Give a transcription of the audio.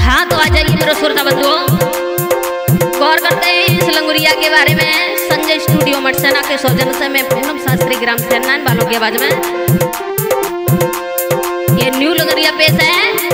हाँ तो आ जाइए मेरे श्रोता बंधुओं गौर करते हैं इस लंगुरिया के बारे में। संजय स्टूडियो मटसेना के सौजन से मैं पूनम शास्त्री, ग्राम चन्नान बालों की आवाज़ में। ये न्यू लंगुरिया पेश है।